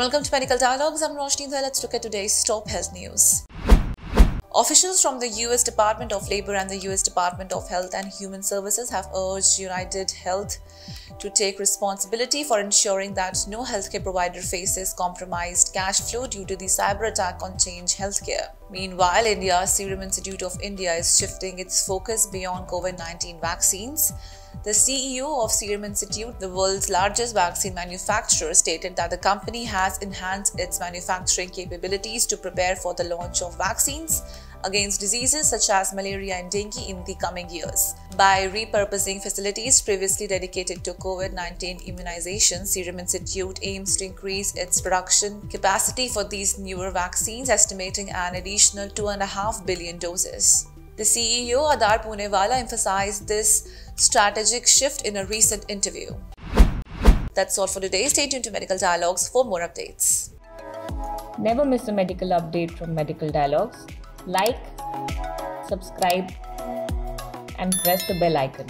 welcome to Medical Dialogues. I'm Roshni Dhar. Let's look at today's top health news. Officials from the US Department of Labor and the US Department of Health and Human Services have urged United Health to take responsibility for ensuring that no healthcare provider faces compromised cash flow due to the cyber attack on Change Healthcare. Meanwhile, India's Serum Institute of India is shifting its focus beyond COVID 19 vaccines. The CEO of Serum Institute, the world's largest vaccine manufacturer, stated that the company has enhanced its manufacturing capabilities to prepare for the launch of vaccines against diseases such as malaria and dengue in the coming years. By repurposing facilities previously dedicated to COVID 19 immunization, Serum Institute aims to increase its production capacity for these newer vaccines, estimating an additional 2.5 billion doses. The CEO Adar Poonawalla emphasized this strategic shift in a recent interview. That's all for today. Stay tuned to Medical Dialogues for more updates. Never miss a medical update from Medical Dialogues. Like, subscribe, and press the bell icon.